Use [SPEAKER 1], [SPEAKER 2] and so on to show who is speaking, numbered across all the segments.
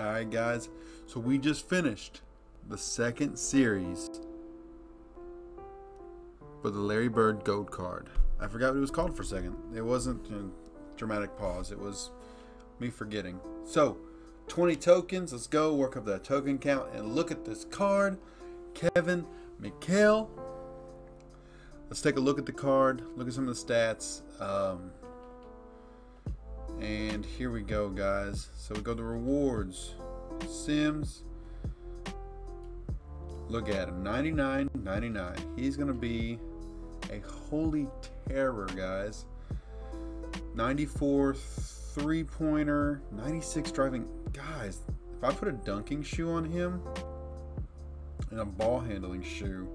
[SPEAKER 1] Alright, guys. So we just finished the second series for the Larry Bird Gold card. I forgot what it was called for a second. It wasn't a dramatic pause, it was me forgetting. So, 20 tokens. Let's go work up that token count and look at this card. Kevin McHale. Let's take a look at the card, look at some of the stats. Um, and here we go, guys. So we go to rewards. Sims. Look at him. 99 99. He's to be a holy terror, guys. 94 three pointer. 96 driving. Guys, if I put a dunking shoe on him and a ball handling shoe,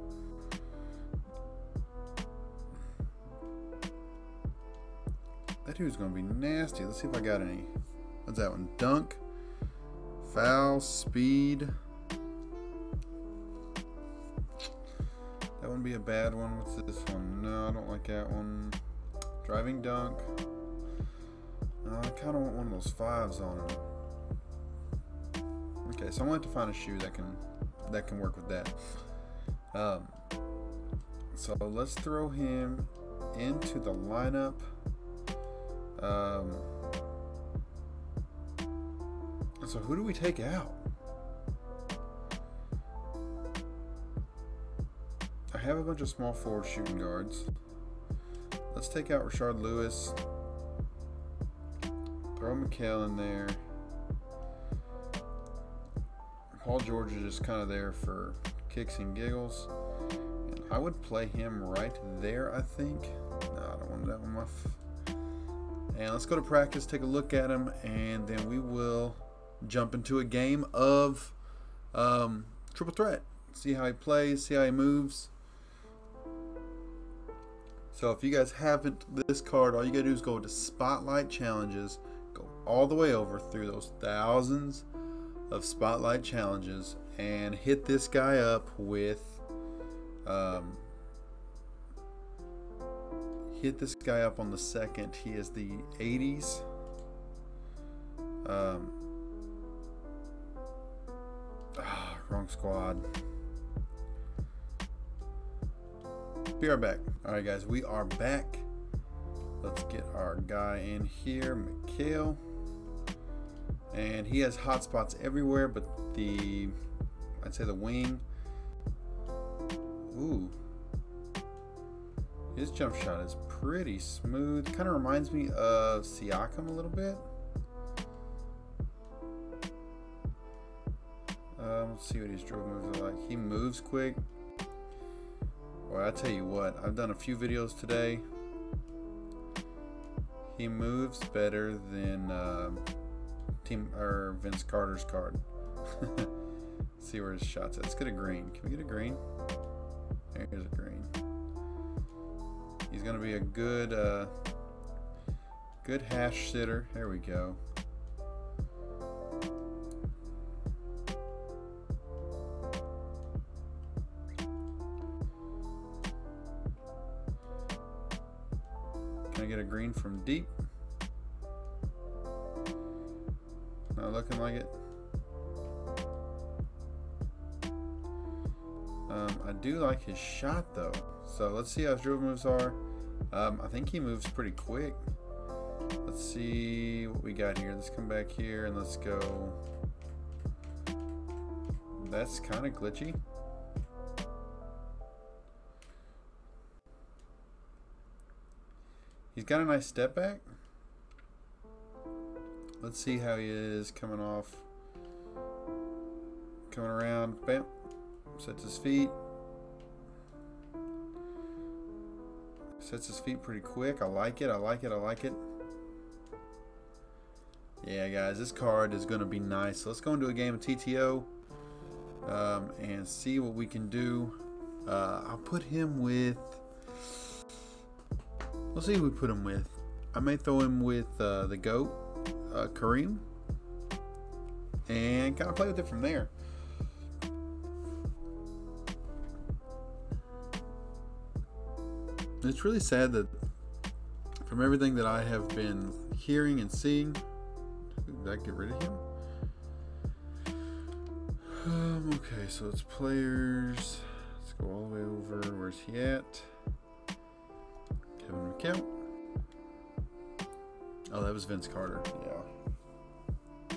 [SPEAKER 1] That dude's gonna be nasty. Let's see if I got any. What's that one? Dunk, foul, speed. That wouldn't be a bad one. What's this one? No, I don't like that one. Driving dunk. Uh, I kind of want one of those fives on him. Okay, so I'm going to find a shoe that can that can work with that. Um, so let's throw him into the lineup. Um, so who do we take out? I have a bunch of small forward shooting guards. Let's take out Rashard Lewis. Throw McHale in there. Paul George is just kind of there for kicks and giggles. And I would play him right there, I think. No, I don't want that one. My and let's go to practice, take a look at him, and then we will jump into a game of um, triple threat. See how he plays, see how he moves. So if you guys haven't this card, all you gotta do is go to Spotlight Challenges, go all the way over through those thousands of Spotlight Challenges, and hit this guy up with um, hit this guy up on the second. He is the 80s. Um, ah, wrong squad. Be right back. All right, guys, we are back. Let's get our guy in here, McHale. And he has hot spots everywhere, but the, I'd say the wing. Ooh, his jump shot is pretty smooth. Kind of reminds me of Siakam a little bit. Um, let's see what his dribble moves are like. He moves quick. Well, I tell you what, I've done a few videos today. He moves better than uh, Team or Vince Carter's card. see where his shots at. Let's get a green. Can we get a green? There's a green. He's going to be a good, uh, good hash sitter. There we go. Can I get a green from deep? Not looking like it. Um, I do like his shot though. So let's see how his dribble moves are. Um, I think he moves pretty quick. Let's see what we got here. Let's come back here and let's go. That's kind of glitchy. He's got a nice step back. Let's see how he is coming off. Coming around. Bam. Sets his feet. Sets his feet pretty quick. I like it. I like it. I like it. Yeah, guys, this card is going to be nice. So let's go into a game of TTO um, and see what we can do. Uh, I'll put him with. We'll see who we put him with. I may throw him with uh, the GOAT, uh, Kareem, and kind of play with it from there. It's really sad that from everything that I have been hearing and seeing, did I get rid of him? Um, okay, so it's players. Let's go all the way over. Where's he at? Kevin McHale. Oh, that was Vince Carter. Yeah.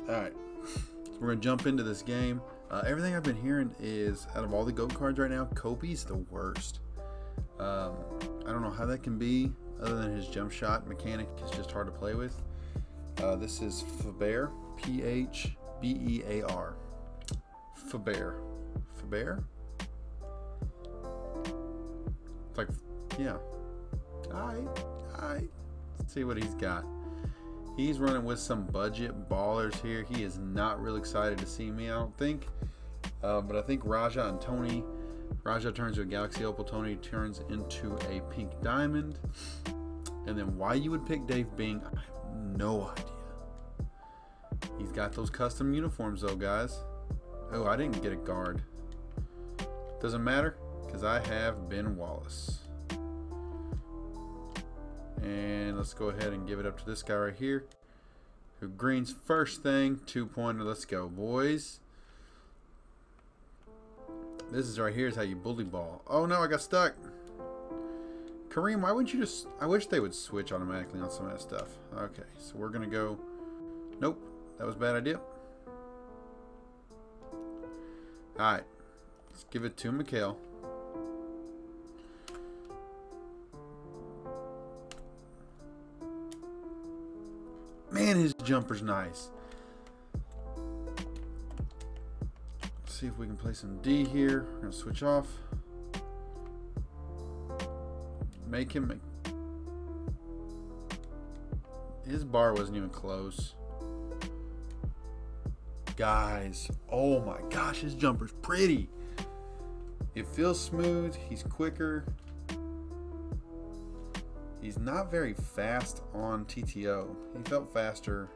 [SPEAKER 1] All right. So we're gonna jump into this game. Uh, everything I've been hearing is out of all the goat cards right now, Kobe's the worst. Um, I don't know how that can be, other than his jump shot mechanic is just hard to play with. Uh, this is Faber, P H B E A R. Faber. Faber? It's like, yeah. Alright, alright. Let's see what he's got. He's running with some budget ballers here. He is not real excited to see me, I don't think. Uh, but I think Raja and Tony. Raja turns to a Galaxy Opal. Tony turns into a Pink Diamond. And then why you would pick Dave Bing, I have no idea. He's got those custom uniforms though, guys. Oh, I didn't get a guard. Doesn't matter, because I have Ben Wallace. And let's go ahead and give it up to this guy right here. Who greens first thing, two pointer. Let's go, boys. This is right here is how you bully ball. Oh no, I got stuck. Kareem, why wouldn't you just... I wish they would switch automatically on some of that stuff. Okay, so we're going to go... Nope, that was a bad idea. Alright, let's give it to McHale. Man, his jumper's nice. See if we can play some D here. We're going to switch off. Make him... Make... His bar wasn't even close. Guys, oh my gosh, his jumper's pretty. It feels smooth. He's quicker. He's not very fast on TTO. He felt faster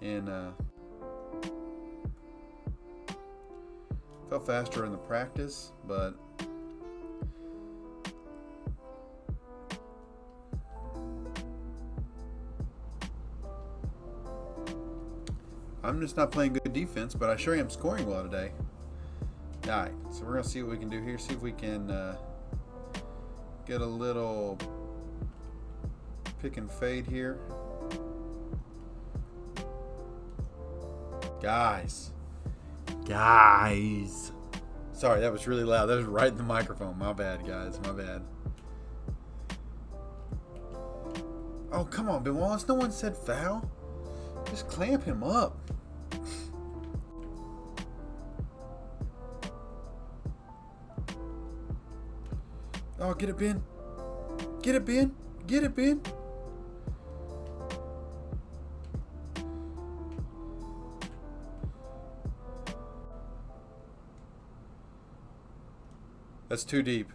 [SPEAKER 1] in uh, felt faster in the practice, but I'm just not playing good defense, but I sure am scoring well today. Alright, so we're to see what we can do here. See if we can uh, get a little pick and fade here. Guys. Guys. Sorry, that was really loud. That was right in the microphone. My bad, guys. My bad. Oh, come on, Ben Wallace. No one said foul. Just clamp him up. Oh, get it, Ben. Get it, Ben. Get it, Ben. That's too deep.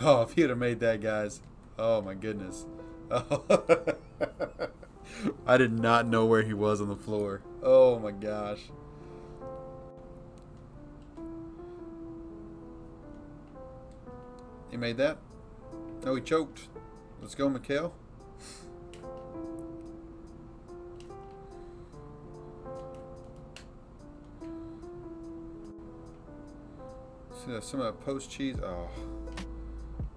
[SPEAKER 1] Oh, if he'd have made that, guys. Oh, my goodness. Oh. I did not know where he was on the floor. Oh, my gosh. He made that? No, he choked. Let's go, McHale. Some of that post cheese. Oh,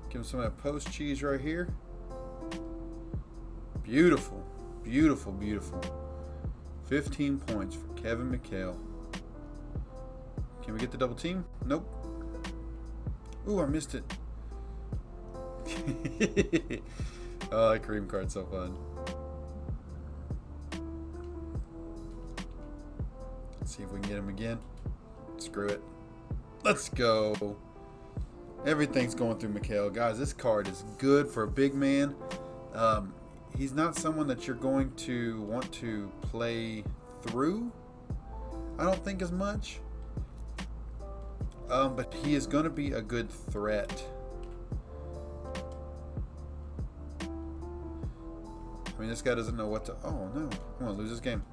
[SPEAKER 1] give him some of that post cheese right here. Beautiful, beautiful, beautiful. 15 points for Kevin McHale. Can we get the double team? Nope. Ooh, I missed it. oh, that Kareem card's so fun. Let's see if we can get him again. Screw it. Let's go. Everything's going through McHale. Guys, this card is good for a big man. Um, he's not someone that you're going to want to play through. I don't think as much. Um, but he is going to be a good threat. I mean, this guy doesn't know what to... Oh, no. I'm going to lose this game.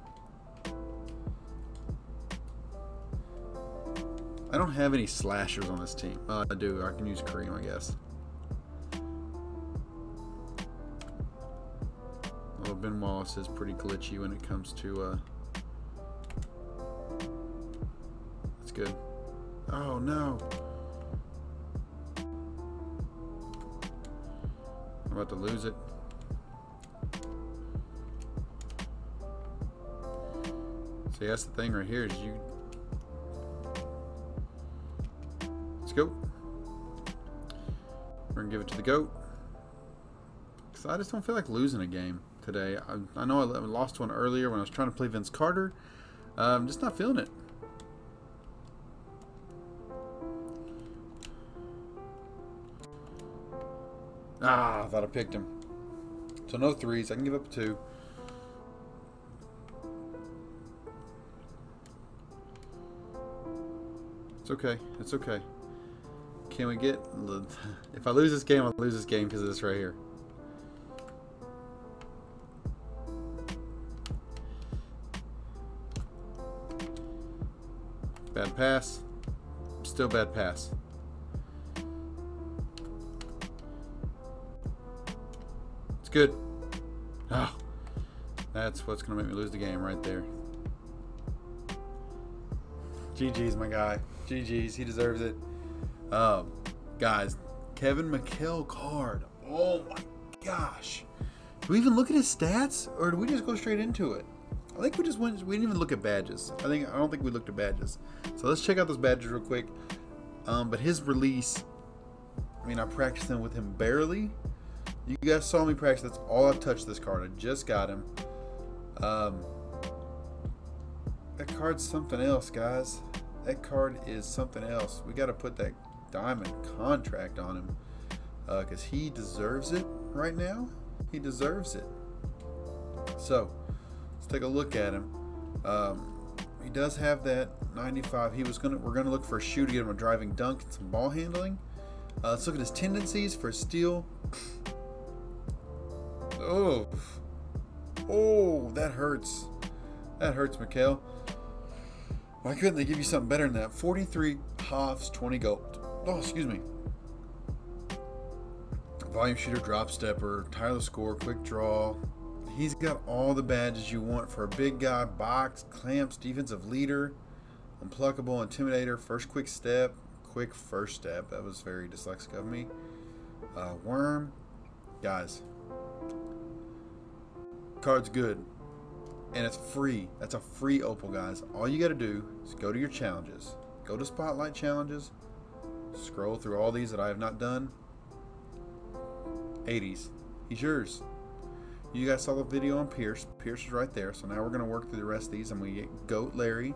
[SPEAKER 1] I don't have any slashers on this team. I do. I can use Kareem, I guess. Although Ben Wallace is pretty glitchy when it comes to... Uh... Let's good. Oh no. I'm about to lose it. See, that's the thing right here is you. Gonna give it to the goat. Cause I just don't feel like losing a game today. I, I know I lost one earlier when I was trying to play Vince Carter. Uh, I'm just not feeling it. Ah, I thought I picked him. So no threes. I can give up two. It's okay. It's okay. Can we get... If I lose this game, I'll lose this game because of this right here. Bad pass. Still bad pass. It's good. Oh, that's what's going to make me lose the game right there. GG's my guy. GG's. He deserves it. Um, guys, Kevin McHale card. Oh my gosh. Do we even look at his stats, or do we just go straight into it? I think we just went. We didn't even look at badges. I think I don't think we looked at badges. So let's check out those badges real quick. Um, but his release. I mean, I practiced them with him barely. You guys saw me practice. That's all I've touched this card. I just got him. Um, that card's something else, guys. That card is something else. We got to put that diamond contract on him because uh, he deserves it right now. He deserves it. So let's take a look at him. Um, he does have that 95. He was gonna. We're gonna look for a shoe to get him a driving dunk and some ball handling. Uh, let's look at his tendencies for steal. Oh, oh, that hurts. That hurts, McHale. Why couldn't they give you something better than that? 43 halves, 20 gold. Oh, excuse me. Volume shooter, drop stepper, tireless score, quick draw. He's got all the badges you want for a big guy. Box, clamps, defensive leader, unpluckable, intimidator, first quick step, quick first step. That was very dyslexic of me. Uh, worm. Guys. Card's good and it's free. That's a free opal, guys. All you got to do is go to your challenges. Go to Spotlight Challenges. Scroll through all these that I have not done. 80s. He's yours. You guys saw the video on Pierce. Pierce is right there. So now we're going to work through the rest of these. I'm going to get Goat Larry.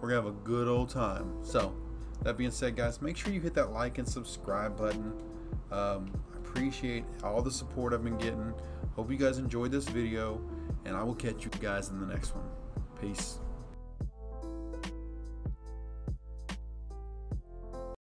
[SPEAKER 1] We're going to have a good old time. So, that being said, guys, make sure you hit that like and subscribe button. Um, I appreciate all the support I've been getting. Hope you guys enjoyed this video and I will catch you guys in the next one. Peace.